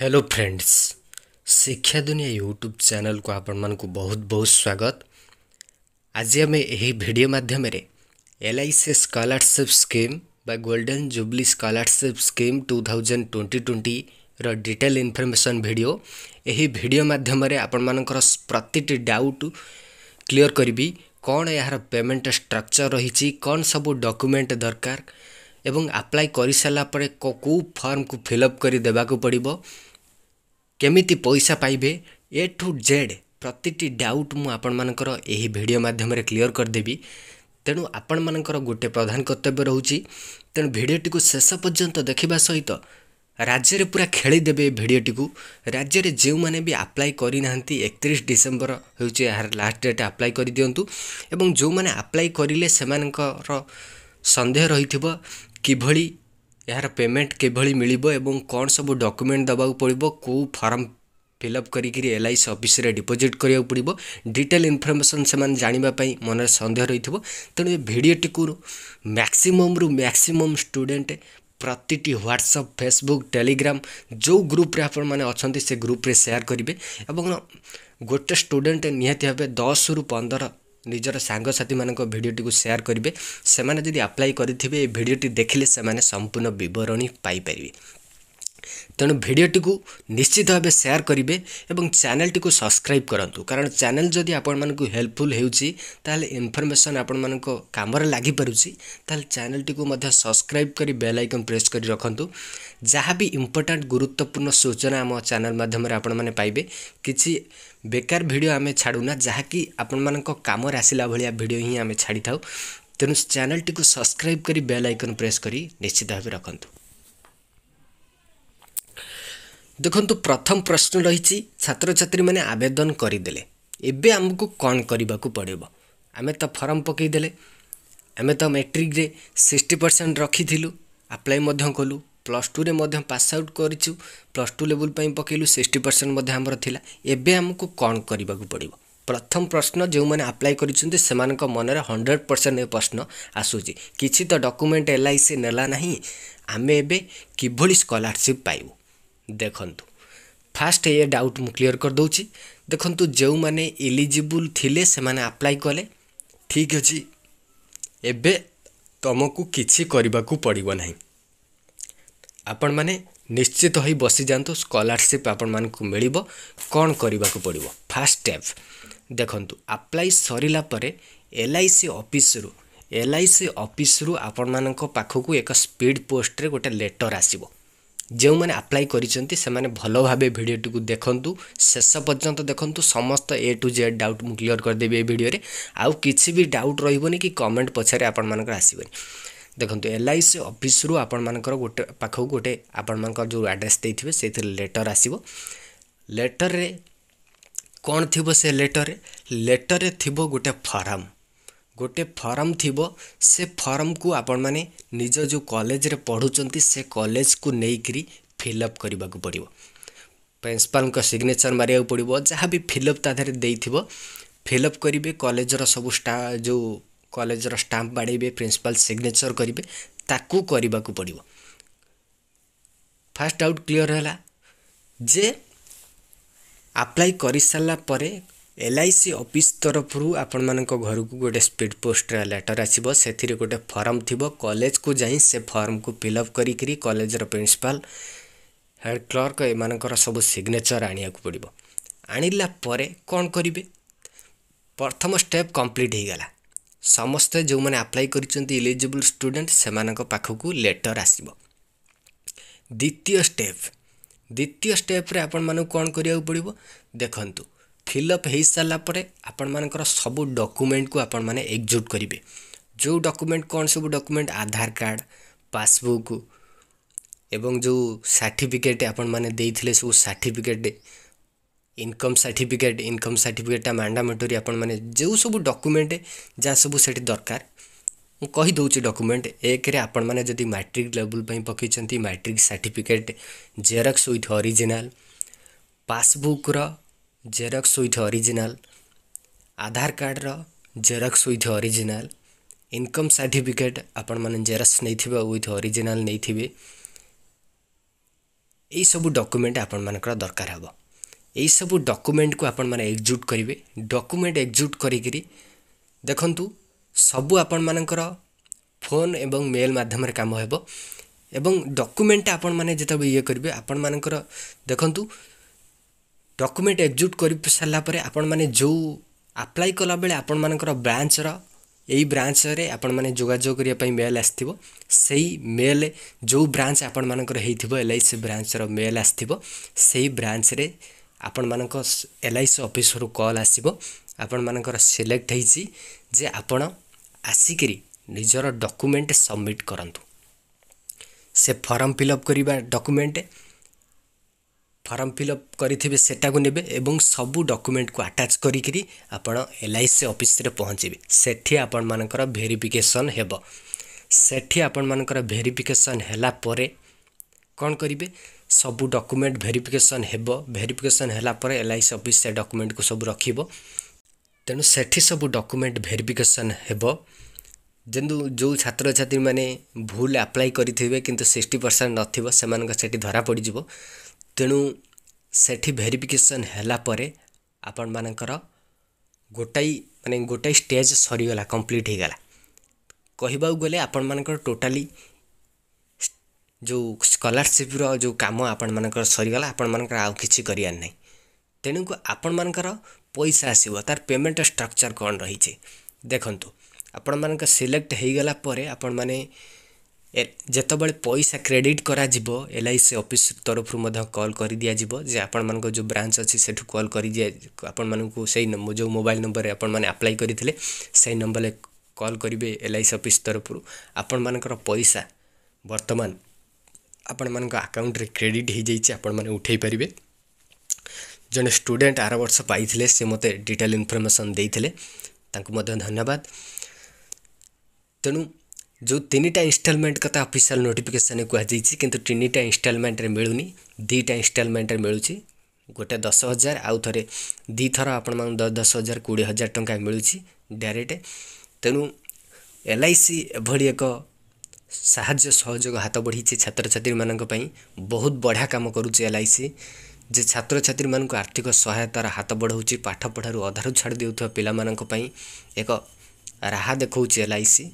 hello friends ଶିକ୍ଷା ଦୁନିଆ YouTube ଚ୍ୟାନେଲ୍କୁ ଆପଣମାନଙ୍କୁ ବହୁତ ବହୁତ ସ୍ୱାଗତ ଆଜି ଆମେ ଏହି ଭିଡ଼ିଓ ମାଧ୍ୟମରେ L I C scholarship scheme ବା golden jubilee scholarship scheme two thousand twenty ଟ୍ୱେଣ୍ଟିର detail information video ଏହି ଭିଡ଼ିଓ ମାଧ୍ୟମରେ ଆପଣମାନଙ୍କର ପ୍ରତିଟି ଡାଉଟ୍ କ୍ଲିଅର୍ କରିବି କ'ଣ ଏହାର ପେମେଣ୍ଟ ଷ୍ଟ୍ରକ୍ଚର୍ ରହିଛି କ'ଣ ସବୁ ଡକ୍ୟୁମେଣ୍ଟ ଦରକାର ଏବଂ ଆପ୍ଲାଏ କରିସାରିଲା ପରେ କେଉଁ ଫର୍ମକୁ ଫିଲ୍ଅପ୍ କରି ଦେବାକୁ ପଡ଼ିବ କେମିତି ପଇସା ପାଇବେ ଏ ଟୁ ଜେଡ୍ ପ୍ରତିଟି ଡାଉଟ୍ ମୁଁ ଆପଣମାନଙ୍କର ଏହି ଭିଡ଼ିଓ ମାଧ୍ୟମରେ କ୍ଲିଅର୍ କରିଦେବି ତେଣୁ ଆପଣମାନଙ୍କର ଗୋଟିଏ ପ୍ରଧାନ କର୍ତ୍ତବ୍ୟ ରହୁଛି ତେଣୁ ଭିଡ଼ିଓଟିକୁ ଶେଷ ପର୍ଯ୍ୟନ୍ତ ଦେଖିବା ସହିତ ରାଜ୍ୟରେ ପୁରା ଖେଳିଦେବେ ଏ ଭିଡ଼ିଓଟିକୁ ରାଜ୍ୟରେ ଯେଉଁମାନେ ବି ଆପ୍ଲାଏ କରିନାହାନ୍ତି ଏକତିରିଶ ଡିସେମ୍ବର ହେଉଛି ଏହାର ଲାଷ୍ଟ ଡେଟ୍ ଆପ୍ଲାଏ କରିଦିଅନ୍ତୁ ଏବଂ ଯେଉଁମାନେ ଆପ୍ଲାଏ କରିଲେ ସେମାନଙ୍କର ସନ୍ଦେହ ରହିଥିବ କିଭଳି ଏହାର ପେମେଣ୍ଟ କିଭଳି ମିଳିବ ଏବଂ କ'ଣ ସବୁ ଡକ୍ୟୁମେଣ୍ଟ ଦେବାକୁ ପଡ଼ିବ କେଉଁ ଫର୍ମ ଫିଲ୍ଅପ୍ କରିକିରି ଏଲ୍ ଆଇ ସି ଅଫିସରେ ଡିପୋଜିଟ୍ କରିବାକୁ ପଡ଼ିବ ଡିଟେଲ୍ ଇନଫର୍ମେସନ୍ ସେମାନେ ଜାଣିବା ପାଇଁ ମନରେ ସନ୍ଦେହ ରହିଥିବ ତେଣୁ ଏ ଭିଡ଼ିଓଟିକୁ ମ୍ୟାକ୍ସିମମ୍ରୁ ମ୍ୟାକ୍ସିମମ୍ ଷ୍ଟୁଡ଼େଣ୍ଟ ପ୍ରତିଟି ହ୍ୱାଟ୍ସଅପ୍ ଫେସବୁକ୍ ଟେଲିଗ୍ରାମ୍ ଯେଉଁ ଗ୍ରୁପ୍ରେ ଆପଣମାନେ ଅଛନ୍ତି ସେ ଗ୍ରୁପ୍ରେ ସେୟାର୍ କରିବେ ଏବଂ ଗୋଟେ ଷ୍ଟୁଡ଼େଣ୍ଟ ନିହାତି ଭାବେ ଦଶରୁ ପନ୍ଦର ନିଜର ସାଙ୍ଗସାଥିମାନଙ୍କ ଭିଡ଼ିଓଟିକୁ ସେୟାର କରିବେ ସେମାନେ ଯଦି ଆପ୍ଲାଏ କରିଥିବେ ଏ ଭିଡ଼ିଓଟି ଦେଖିଲେ ସେମାନେ ସମ୍ପୂର୍ଣ୍ଣ ବିବରଣୀ ପାଇପାରିବେ तणु भिडियो निश्चित भावे सेयर गरे च्यानेल्को सब्सक्राइब कँ कारण च्याने जति आपुल् इनफरमेसन आपण मगिपार तानेल्क सब्सक्राइब बेल आइकन प्रेस गरि रकि इम्पोर्टान्ट गुरुत्वपूर्ण सूचना आम च्याने माध्यम आपे कि बेकार भिडियो आम छाडु जहाँकि आपर आसला भिया भिडियो हिँड आम छाडि थाउ तेल्ल टु सब्सक्राइब बेल आइकन प्रेस गरि निश्चित भावे रो ଦେଖନ୍ତୁ ପ୍ରଥମ ପ୍ରଶ୍ନ ରହିଛି ଛାତ୍ରଛାତ୍ରୀମାନେ ଆବେଦନ କରିଦେଲେ ଏବେ ଆମକୁ କ'ଣ କରିବାକୁ ପଡ଼ିବ ଆମେ ତ ଫର୍ମ ପକାଇଦେଲେ ଆମେ ତ ମେଟ୍ରିକରେ ସିକ୍ସଟି ପରସେଣ୍ଟ ରଖିଥିଲୁ ଆପ୍ଲାଏ ମଧ୍ୟ କଲୁ ପ୍ଲସ୍ ଟୁରେ ମଧ୍ୟ ପାସ୍ ଆଉଟ୍ କରିଛୁ ପ୍ଲସ୍ ଟୁ ଲେବୁଲ୍ ପାଇଁ ପକାଇଲୁ ସିକ୍ସଟି ପରସେଣ୍ଟ ମଧ୍ୟ ଆମର ଥିଲା ଏବେ ଆମକୁ କ'ଣ କରିବାକୁ ପଡ଼ିବ ପ୍ରଥମ ପ୍ରଶ୍ନ ଯେଉଁମାନେ ଆପ୍ଲାଏ କରିଛନ୍ତି ସେମାନଙ୍କ ମନରେ ହଣ୍ଡ୍ରେଡ଼୍ ପରସେଣ୍ଟ ଏ ପ୍ରଶ୍ନ ଆସୁଛି କିଛି ତ ଡକ୍ୟୁମେଣ୍ଟ ଏଲ୍ ଆଇ ସି ନେଲା ନାହିଁ ଆମେ ଏବେ କିଭଳି ସ୍କଲାରସିପ୍ ପାଇବୁ ଦେଖନ୍ତୁ ଫାଷ୍ଟ ଏ ଡାଉଟ୍ ମୁଁ କ୍ଲିୟର କରିଦେଉଛି ଦେଖନ୍ତୁ ଯେଉଁମାନେ ଇଲିଜିବୁଲ ଥିଲେ ସେମାନେ ଆପ୍ଲାଏ କଲେ ଠିକ୍ ଅଛି ଏବେ ତୁମକୁ କିଛି କରିବାକୁ ପଡ଼ିବ ନାହିଁ ଆପଣମାନେ ନିଶ୍ଚିତ ହୋଇ ବସିଯାଆନ୍ତୁ ସ୍କଲାରସିପ୍ ଆପଣମାନଙ୍କୁ ମିଳିବ କ'ଣ କରିବାକୁ ପଡ଼ିବ ଫାଷ୍ଟ ଷ୍ଟେପ୍ ଦେଖନ୍ତୁ ଆପ୍ଲାଏ ସରିଲା ପରେ ଏଲ୍ ଆଇ ସି ଅଫିସରୁ ଏଲ୍ ଆଇ ସି ଅଫିସରୁ ଆପଣମାନଙ୍କ ପାଖକୁ ଏକ ସ୍ପିଡ଼ ପୋଷ୍ଟରେ ଗୋଟେ ଲେଟର୍ ଆସିବ ଯେଉଁମାନେ ଆପ୍ଲାଏ କରିଛନ୍ତି ସେମାନେ ଭଲ ଭାବେ ଭିଡ଼ିଓଟିକୁ ଦେଖନ୍ତୁ ଶେଷ ପର୍ଯ୍ୟନ୍ତ ଦେଖନ୍ତୁ ସମସ୍ତ ଏ ଟୁ ଜେଡ଼୍ ଡାଉଟ୍ ମୁଁ କ୍ଲିଅର୍ କରିଦେବି ଏ ଭିଡ଼ିଓରେ ଆଉ କିଛି ବି ଡାଉଟ୍ ରହିବନି କି କମେଣ୍ଟ ପଛରେ ଆପଣମାନଙ୍କର ଆସିବନି ଦେଖନ୍ତୁ ଏଲ୍ ଆଇ ସି ଅଫିସରୁ ଆପଣମାନଙ୍କର ଗୋଟେ ପାଖକୁ ଗୋଟେ ଆପଣମାନଙ୍କର ଯେଉଁ ଆଡ଼୍ରେସ୍ ଦେଇଥିବେ ସେଇଥିରେ ଲେଟର୍ ଆସିବ ଲେଟର୍ରେ କ'ଣ ଥିବ ସେ ଲେଟର୍ରେ ଲେଟର୍ରେ ଥିବ ଗୋଟେ ଫର୍ମ ଗୋଟେ ଫର୍ମ ଥିବ ସେ ଫର୍ମକୁ ଆପଣମାନେ ନିଜ ଯେଉଁ କଲେଜରେ ପଢ଼ୁଛନ୍ତି ସେ କଲେଜକୁ ନେଇକରି ଫିଲଅପ୍ କରିବାକୁ ପଡ଼ିବ ପ୍ରିନ୍ସିପାଲ୍ଙ୍କ ସିଗ୍ନେଚର୍ ମାରିବାକୁ ପଡ଼ିବ ଯାହା ବି ଫିଲଅପ୍ ତା ଦେହରେ ଦେଇଥିବ ଫିଲଅପ୍ କରିବେ କଲେଜର ସବୁ ଷ୍ଟା ଯେଉଁ କଲେଜର ଷ୍ଟାମ୍ପ ବାଡ଼େଇବେ ପ୍ରିନ୍ସିପାଲ୍ ସିଗ୍ନେଚର୍ କରିବେ ତାକୁ କରିବାକୁ ପଡ଼ିବ ଫାର୍ଷ୍ଟ ଡାଉଟ୍ କ୍ଲିଅର୍ ହେଲା ଯେ ଆପ୍ଲାଏ କରିସାରିଲା ପରେ ଏଲ୍ ଆଇ ସି ଅଫିସ୍ ତରଫରୁ ଆପଣମାନଙ୍କ ଘରକୁ ଗୋଟେ ସ୍ପିଡ଼୍ ପୋଷ୍ଟର ଲେଟର୍ ଆସିବ ସେଥିରେ ଗୋଟେ ଫର୍ମ ଥିବ କଲେଜକୁ ଯାଇ ସେ ଫର୍ମକୁ ଫିଲ୍ଅପ୍ କରିକିରି କଲେଜର ପ୍ରିନ୍ସିପାଲ୍ ହେଡ଼୍ କ୍ଲର୍କ ଏମାନଙ୍କର ସବୁ ସିଗ୍ନେଚର୍ ଆଣିବାକୁ ପଡ଼ିବ ଆଣିଲା ପରେ କ'ଣ କରିବେ ପ୍ରଥମ ଷ୍ଟେପ୍ କମ୍ପ୍ଲିଟ୍ ହୋଇଗଲା ସମସ୍ତେ ଯେଉଁମାନେ ଆପ୍ଲାଏ କରିଛନ୍ତି ଇଲିଜିବୁଲ୍ ଷ୍ଟୁଡ଼େଣ୍ଟ ସେମାନଙ୍କ ପାଖକୁ ଲେଟର୍ ଆସିବ ଦ୍ୱିତୀୟ ଷ୍ଟେପ୍ ଦ୍ୱିତୀୟ ଷ୍ଟେପ୍ରେ ଆପଣମାନଙ୍କୁ କ'ଣ କରିବାକୁ ପଡ଼ିବ ଦେଖନ୍ତୁ ফিলঅপ ହୋଇସାରିଲା ପରେ ଆପଣମାନଙ୍କର ସବୁ ଡକୁମେଣ୍ଟକୁ ଆପଣମାନେ ଏକ୍ଜିକ୍ୟୁଟ୍ କରିବେ ଯେଉଁ ଡକୁମେଣ୍ଟ କ'ଣ ସବୁ ଡକୁମେଣ୍ଟ ଆଧାର କାର୍ଡ଼ ପାସବୁକ୍ ଏବଂ ଯେଉଁ ସାର୍ଟିଫିକେଟ୍ ଆପଣମାନେ ଦେଇଥିଲେ ସବୁ ସାର୍ଟିଫିକେଟ୍ ଇନକମ୍ ସାର୍ଟିଫିକେଟ୍ ଇନକମ୍ ସାର୍ଟିଫିକେଟ୍ଟା ମ୍ୟାଣ୍ଡାମେଟୋରୀ ଆପଣମାନେ ଯେଉଁ ସବୁ ଡକୁମେଣ୍ଟ ଯାହା ସବୁ ସେଠି ଦରକାର ମୁଁ କହିଦେଉଛି ଡକୁମେଣ୍ଟ ଏକରେ ଆପଣମାନେ ଯଦି ମାଟ୍ରିକ୍ ଲେବୁଲ୍ ପାଇଁ ପକାଇଛନ୍ତି matric certificate xerox with original ପାସବୁକ୍ର xerox with original Aadhaar କାର୍ଡ଼ର xerox with original income certificate ଆପଣମାନେ ଜେରକ୍ସ ନେଇଥିବେ ଉଇଥ୍ ଅରିଜିନାଲ୍ ନେଇଥିବେ ଏହିସବୁ ଡକ୍ୟୁମେଣ୍ଟ ଆପଣମାନଙ୍କର ଦରକାର ହେବ ଏହିସବୁ ଡକ୍ୟୁମେଣ୍ଟକୁ ଆପଣମାନେ ଏକଜୁଟ୍ କରିବେ ଡକ୍ୟୁମେଣ୍ଟ ଏକଜୁଟ୍ କରିକିରି ଦେଖନ୍ତୁ ସବୁ ଆପଣମାନଙ୍କର ଫୋନ୍ ଏବଂ ମେଲ୍ ମାଧ୍ୟମରେ କାମ ହେବ ଏବଂ ଡକ୍ୟୁମେଣ୍ଟ ଆପଣମାନେ ଯେତେବେଳେ ଇଏ କରିବେ ଆପଣମାନଙ୍କର ଦେଖନ୍ତୁ ଡକ୍ୟୁମେଣ୍ଟ ଏକ୍ଜୁଟ୍ କରି ସାରିଲା ପରେ ଆପଣମାନେ ଯେଉଁ ଆପ୍ଲାଏ କଲାବେଳେ ଆପଣମାନଙ୍କର ବ୍ରାଞ୍ଚର ଏଇ ବ୍ରାଞ୍ଚରେ ଆପଣମାନେ ଯୋଗାଯୋଗ କରିବା ପାଇଁ ମେଲ୍ ଆସିଥିବ ସେଇ ମେଲ୍ ଯେଉଁ ବ୍ରାଞ୍ଚ ଆପଣମାନଙ୍କର ହେଇଥିବ ଏଲ୍ ଆଇ ସି ବ୍ରାଞ୍ଚର ମେଲ୍ ଆସିଥିବ ସେଇ ବ୍ରାଞ୍ଚରେ ଆପଣମାନଙ୍କ ଏଲ୍ ଆଇ ସି ଅଫିସରୁ କଲ୍ ଆସିବ ଆପଣମାନଙ୍କର ସିଲେକ୍ଟ ହେଇଛି ଯେ ଆପଣ ଆସିକରି ନିଜର ଡକ୍ୟୁମେଣ୍ଟ ସବମିଟ୍ କରନ୍ତୁ ସେ ଫର୍ମ ଫିଲ୍ଅପ୍ କରିବା ଡକ୍ୟୁମେଣ୍ଟ ଫର୍ମ ଫିଲ୍ଅପ୍ କରିଥିବେ ସେଟାକୁ ନେବେ ଏବଂ ସବୁ ଡକ୍ୟୁମେଣ୍ଟକୁ ଆଟାଚ୍ କରିକିରି ଆପଣ ଏଲ୍ ଆଇ ସି ଅଫିସରେ ପହଞ୍ଚିବେ ସେଠି ଆପଣମାନଙ୍କର ଭେରିଫିକେସନ୍ ହେବ ସେଠି ଆପଣମାନଙ୍କର ଭେରିଫିକେସନ୍ ହେଲା ପରେ କ'ଣ କରିବେ ସବୁ ଡକ୍ୟୁମେଣ୍ଟ ଭେରିଫିକେସନ୍ ହେବ ଭେରିଫିକେସନ୍ ହେଲା ପରେ ଏଲ୍ ଆଇ ସି ଅଫିସ୍ ସେ ଡକ୍ୟୁମେଣ୍ଟକୁ ସବୁ ରଖିବ ତେଣୁ ସେଠି ସବୁ ଡକ୍ୟୁମେଣ୍ଟ ଭେରିଫିକେସନ୍ ହେବ ଯେମିତି ଯେଉଁ ଛାତ୍ରଛାତ୍ରୀମାନେ ଭୁଲ ଆପ୍ଲାଏ କରିଥିବେ କିନ୍ତୁ ସିକ୍ସଟି ପରସେଣ୍ଟ ନଥିବ ସେମାନଙ୍କ ସେଠି ଧରା ପଡ଼ିଯିବ ତେଣୁ ସେଠି ଭେରିଫିକେସନ୍ ହେଲା ପରେ ଆପଣମାନଙ୍କର ଗୋଟାଇ ମାନେ ଗୋଟାଇ ଷ୍ଟେଜ୍ ସରିଗଲା କମ୍ପ୍ଲିଟ୍ ହୋଇଗଲା କହିବାକୁ ଗଲେ ଆପଣମାନଙ୍କର ଟୋଟାଲି ଯେଉଁ ସ୍କଲାରସିପ୍ର ଯେଉଁ କାମ ଆପଣମାନଙ୍କର ସରିଗଲା ଆପଣମାନଙ୍କର ଆଉ କିଛି କରିବାର ନାହିଁ ତେଣୁକୁ ଆପଣମାନଙ୍କର ପଇସା ଆସିବ ତାର ପେମେଣ୍ଟ ଷ୍ଟ୍ରକ୍ଚର୍ କ'ଣ ରହିଛି ଦେଖନ୍ତୁ ଆପଣମାନଙ୍କ ସିଲେକ୍ଟ ହୋଇଗଲା ପରେ ଆପଣମାନେ ଯେତେବେଳେ ପଇସା କ୍ରେଡ଼ିଟ୍ କରାଯିବ ଏଲ୍ ଆଇ ସି ଅଫିସ୍ ତରଫରୁ ମଧ୍ୟ କଲ୍ କରିଦିଆଯିବ ଯେ ଆପଣମାନଙ୍କ ଯେଉଁ ବ୍ରାଞ୍ଚ ଅଛି ସେଠୁ କଲ୍ କରିଦିଆ ଆପଣମାନଙ୍କୁ ସେଇ ଯେଉଁ ମୋବାଇଲ୍ ନମ୍ବରରେ ଆପଣମାନେ ଆପ୍ଲାଏ କରିଥିଲେ ସେଇ ନମ୍ବରରେ କଲ୍ କରିବେ ଏଲ୍ ଆଇ ସି ଅଫିସ୍ ତରଫରୁ ଆପଣମାନଙ୍କର ପଇସା ବର୍ତ୍ତମାନ ଆପଣମାନଙ୍କ ଆକାଉଣ୍ଟରେ କ୍ରେଡ଼ିଟ୍ ହୋଇଯାଇଛି ଆପଣମାନେ ଉଠାଇ ପାରିବେ ଜଣେ ଷ୍ଟୁଡ଼େଣ୍ଟ ଆର ବର୍ଷ ପାଇଥିଲେ ସେ ମୋତେ ଡିଟେଲ୍ ଇନଫର୍ମେସନ୍ ଦେଇଥିଲେ ତାଙ୍କୁ ମଧ୍ୟ ଧନ୍ୟବାଦ ତେଣୁ ଯେଉଁ ତିନିଟା ଇନଷ୍ଟଲମେଣ୍ଟ କଥା ଅଫିସିଆଲ ନୋଟିଫିକେସନରେ କୁହାଯାଇଛି କିନ୍ତୁ ତିନିଟା ଇନଷ୍ଟଲମେଣ୍ଟରେ ମିଳୁନି ଦୁଇଟା ଇନଷ୍ଟଲମେଣ୍ଟରେ ମିଳୁଛି ଗୋଟେ ଦଶ ହଜାର ଆଉ ଥରେ ଦୁଇଥର ଆପଣମାନଙ୍କୁ ଦଶ ହଜାର କୋଡ଼ିଏ ହଜାର ଟଙ୍କା ମିଳୁଛି ଡାଇରେକ୍ଟ ତେଣୁ ଏଲ୍ ଆଇ ସି ଏଭଳି ଏକ ସାହାଯ୍ୟ ସହଯୋଗ ହାତ ବଢ଼ିଛି ଛାତ୍ରଛାତ୍ରୀମାନଙ୍କ ପାଇଁ ବହୁତ ବଢ଼ିଆ କାମ କରୁଛି ଏଲ୍ ଆଇ ସି ଯେ ଛାତ୍ରଛାତ୍ରୀମାନଙ୍କୁ ଆର୍ଥିକ ସହାୟତାର ହାତ ବଢ଼ାଉଛି ପାଠପଢ଼ାରୁ ଅଧାରୁ ଛାଡ଼ି ଦେଉଥିବା ପିଲାମାନଙ୍କ ପାଇଁ ଏକ ରାହା ଦେଖାଉଛି ଏଲ୍ ଆଇ ସି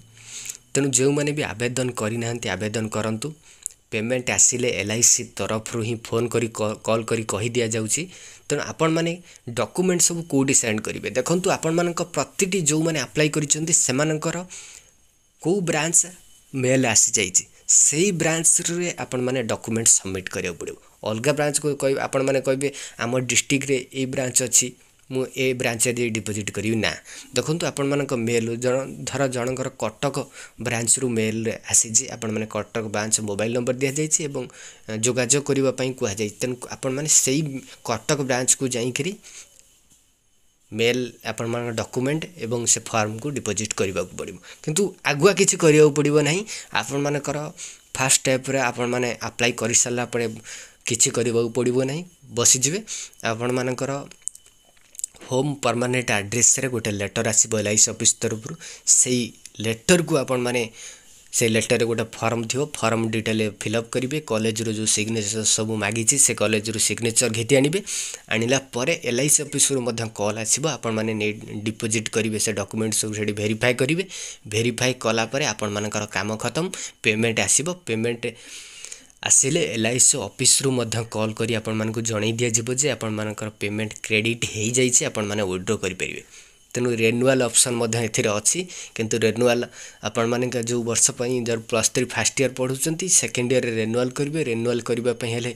ତେଣୁ ଯେଉଁମାନେ ବି ଆବେଦନ କରିନାହାନ୍ତି ଆବେଦନ କରନ୍ତୁ ପେମେଣ୍ଟ ଆସିଲେ ଏଲ୍ ଆଇ ସି ତରଫରୁ ହିଁ ଫୋନ୍ କରି କଲ୍ କରି କହିଦିଆଯାଉଛି ତେଣୁ ଆପଣମାନେ ଡକୁମେଣ୍ଟ ସବୁ କେଉଁଠି ସେଣ୍ଡ କରିବେ ଦେଖନ୍ତୁ ଆପଣମାନଙ୍କ ପ୍ରତିଟି ଯେଉଁମାନେ ଆପ୍ଲାଏ କରିଛନ୍ତି ସେମାନଙ୍କର କେଉଁ ବ୍ରାଞ୍ଚ ମେଲ୍ ଆସିଯାଇଛି ସେଇ ବ୍ରାଞ୍ଚରେ ଆପଣମାନେ ଡକୁମେଣ୍ଟ ସବମିଟ୍ କରିବାକୁ ପଡ଼ିବ ଅଲଗା ବ୍ରାଞ୍ଚକୁ କହିବେ ଆପଣମାନେ କହିବେ ଆମ ଡିଷ୍ଟ୍ରିକ୍ଟରେ ଏଇ ବ୍ରାଞ୍ଚ ଅଛି ମୁଁ ଏ ବ୍ରାଞ୍ଚରେ ଯାଇ ଡିପୋଜିଟ୍ କରିବି ନା ଦେଖନ୍ତୁ ଆପଣମାନଙ୍କ ମେଲ୍ ଧର ଜଣଙ୍କର କଟକ ବ୍ରାଞ୍ଚରୁ ମେଲ୍ ଆସିଛି ଆପଣମାନେ କଟକ ବ୍ରାଞ୍ଚ ମୋବାଇଲ୍ ନମ୍ବର ଦିଆଯାଇଛି ଏବଂ ଯୋଗାଯୋଗ କରିବା ପାଇଁ କୁହାଯାଇଛି ତେଣୁ ଆପଣମାନେ ସେଇ କଟକ ବ୍ରାଞ୍ଚକୁ ଯାଇକରି ମେଲ୍ ଆପଣମାନଙ୍କ ଡକୁମେଣ୍ଟ ଏବଂ ସେ ଫର୍ମକୁ ଡିପୋଜିଟ୍ କରିବାକୁ ପଡ଼ିବ କିନ୍ତୁ ଆଗୁଆ କିଛି କରିବାକୁ ପଡ଼ିବ ନାହିଁ ଆପଣମାନଙ୍କର ଫାର୍ଷ୍ଟ ଷ୍ଟେପ୍ରେ ଆପଣମାନେ ଆପ୍ଲାଏ କରିସାରିଲା ପରେ କିଛି କରିବାକୁ ପଡ଼ିବ ନାହିଁ ବସିଯିବେ ଆପଣମାନଙ୍କର হোম ପରମାନେଣ୍ଟ ଆଡ୍ରେସ୍ରେ ଗୋଟେ ଲେଟର୍ ଆସିବ ଏଲ୍ ଆଇ ସି ଅଫିସ୍ ତରଫରୁ ସେଇ ଲେଟର୍କୁ ଆପଣମାନେ ସେ ଲେଟର୍ରେ ଗୋଟେ ଫର୍ମ ଥିବ ଫର୍ମ ଡିଟେଲ୍ ଫିଲ୍ଅପ୍ କରିବେ କଲେଜରୁ ଯେଉଁ ସିଗ୍ନେଚର୍ ସବୁ ମାଗିଛି ସେ କଲେଜରୁ ସିଗ୍ନେଚର୍ ଘିତି ଆଣିବେ ଆଣିଲା ପରେ ଏଲ୍ ଆଇ ସି ଅଫିସରୁ ମଧ୍ୟ କଲ୍ ଆସିବ ଆପଣମାନେ ନେଇ ଡିପୋଜିଟ୍ କରିବେ ସେ ଡକୁମେଣ୍ଟ ସବୁ ସେଠି ଭେରିଫାଏ କରିବେ ଭେରିଫାଏ କଲା ପରେ ଆପଣମାନଙ୍କର କାମ ଖତମ ପେମେଣ୍ଟ ଆସିବ ପେମେଣ୍ଟ ଆସିଲେ ଏଲ୍ ଆଇ ସି ଅଫିସ୍ରୁ ମଧ୍ୟ କଲ୍ କରି ଆପଣମାନଙ୍କୁ ଜଣାଇ ଦିଆଯିବ ଯେ ଆପଣମାନଙ୍କର ପେମେଣ୍ଟ କ୍ରେଡ଼ିଟ୍ ହୋଇଯାଇଛି ଆପଣମାନେ ୱିଡ୍ର କରିପାରିବେ ତେଣୁ ରେନୁଆଲ୍ ଅପସନ୍ ମଧ୍ୟ ଏଥିରେ ଅଛି କିନ୍ତୁ ରେନୁଆଲ୍ ଆପଣମାନେ ଯେଉଁ ବର୍ଷ ପାଇଁ ଯାହାର ପ୍ଲସ୍ ଥ୍ରୀ ଫାର୍ଷ୍ଟ ଇୟର୍ ପଢ଼ୁଛନ୍ତି ସେକେଣ୍ଡ ଇୟର୍ରେ ରେନୁଆଲ୍ କରିବେ ରେନୁଆଲ୍ କରିବା ପାଇଁ ହେଲେ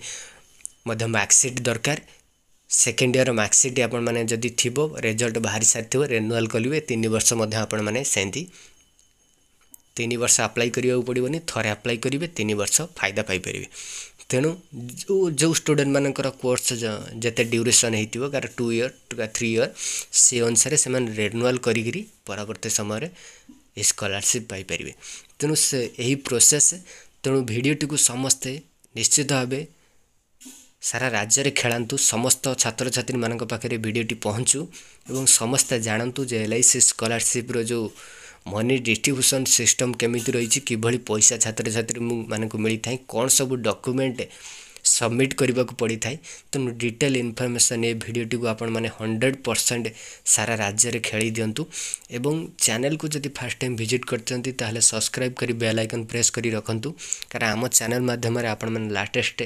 ମଧ୍ୟ ମାର୍କସିଟ୍ ଦରକାର ସେକେଣ୍ଡ ଇୟର୍ ମାର୍କସିଟ୍ ଆପଣମାନେ ଯଦି ଥିବ ରେଜଲ୍ଟ ବାହାରି ସାରିଥିବ ରେନୁଆଲ୍ କରିବେ ତିନି ବର୍ଷ ମଧ୍ୟ ଆପଣମାନେ ସେମିତି ତିନି ବର୍ଷ ଆପ୍ଲାଏ କରିବାକୁ ପଡ଼ିବନି ଥରେ ଆପ୍ଲାଏ କରିବେ ତିନି ବର୍ଷ ଫାଇଦା ପାଇପାରିବେ ତେଣୁ ଯେଉଁ ଯେଉଁ ଷ୍ଟୁଡେଣ୍ଟମାନଙ୍କର କୋର୍ସ ଯେତେ ଡ୍ୟୁରେସନ୍ ହୋଇଥିବ କାର ଟୁ ଇୟର୍ କିମ୍ବା ଥ୍ରୀ ଇୟର୍ ସେ ଅନୁସାରେ ସେମାନେ ରେନୁଆଲ୍ କରିକି ପରବର୍ତ୍ତୀ ସମୟରେ ଏ ସ୍କଲାରସିପ୍ ପାଇପାରିବେ ତେଣୁ ସେ ଏହି ପ୍ରୋସେସ୍ ତେଣୁ ଭିଡ଼ିଓଟିକୁ ସମସ୍ତେ ନିଶ୍ଚିତ ଭାବେ ସାରା ରାଜ୍ୟରେ ଖେଳାନ୍ତୁ ସମସ୍ତ ଛାତ୍ରଛାତ୍ରୀମାନଙ୍କ ପାଖରେ ଭିଡ଼ିଓଟି ପହଞ୍ଚୁ ଏବଂ ସମସ୍ତେ ଜାଣନ୍ତୁ ଯେ ଏଲ୍ ଆଇ ସି ସ୍କଲାରସିପ୍ର ଯେଉଁ ମନି ଡିଷ୍ଟ୍ରିବ୍ୟୁସନ୍ ସିଷ୍ଟମ୍ କେମିତି ରହିଛି କିଭଳି ପଇସା ଛାତ୍ରଛାତ୍ରୀମାନଙ୍କୁ ମିଳିଥାଏ କ'ଣ ସବୁ ଡକ୍ୟୁମେଣ୍ଟ ସବମିଟ୍ କରିବାକୁ ପଡ଼ିଥାଏ ତେଣୁ ଡିଟେଲ୍ ଇନଫର୍ମେସନ୍ ଏ ଭିଡ଼ିଓଟିକୁ ଆପଣମାନେ ହଣ୍ଡ୍ରେଡ଼ ପରସେଣ୍ଟ ସାରା ରାଜ୍ୟରେ ଖେଳି ଦିଅନ୍ତୁ ଏବଂ ଚ୍ୟାନେଲକୁ ଯଦି ଫାର୍ଷ୍ଟ ଟାଇମ୍ ଭିଜିଟ୍ କରିଛନ୍ତି ତାହେଲେ ସବସ୍କ୍ରାଇବ୍ କରି ବେଲ୍ ଆଇକନ୍ ପ୍ରେସ୍ କରି ରଖନ୍ତୁ କାରଣ ଆମ ଚ୍ୟାନେଲ୍ ମାଧ୍ୟମରେ ଆପଣମାନେ ଲାଟେଷ୍ଟ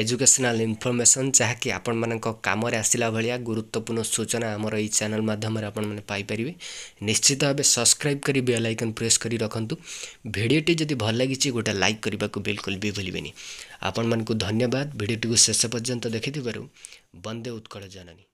ଏଜୁକେସନାଲ୍ ଇନଫର୍ମେସନ୍ ଯାହାକି ଆପଣମାନଙ୍କ କାମରେ ଆସିଲା ଭଳିଆ ଗୁରୁତ୍ୱପୂର୍ଣ୍ଣ ସୂଚନା ଆମର ଏଇ ଚ୍ୟାନେଲ୍ ମାଧ୍ୟମରେ ଆପଣମାନେ ପାଇପାରିବେ ନିଶ୍ଚିତ ଭାବେ ସବସ୍କ୍ରାଇବ୍ କରି ବେଲ୍ ଆଇକନ୍ ପ୍ରେସ୍ କରି ରଖନ୍ତୁ ଭିଡ଼ିଓଟି ଯଦି ଭଲ ଲାଗିଛି ଗୋଟେ ଲାଇକ୍ କରିବାକୁ ବିଲକୁଲ ବି ଭୁଲିବେନି ଆପଣମାନଙ୍କୁ ଧନ୍ୟବାଦ ଭିଡ଼ିଓଟିକୁ ଶେଷ ପର୍ଯ୍ୟନ୍ତ ଦେଖିଥିବାରୁ ବନ୍ଦେ ଉତ୍କଳ ଜନନୀ